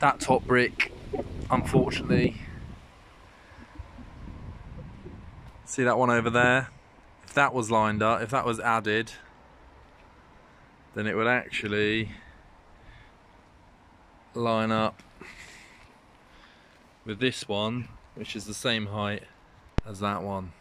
that top brick, unfortunately, see that one over there? If that was lined up, if that was added, then it would actually line up with this one, which is the same height as that one.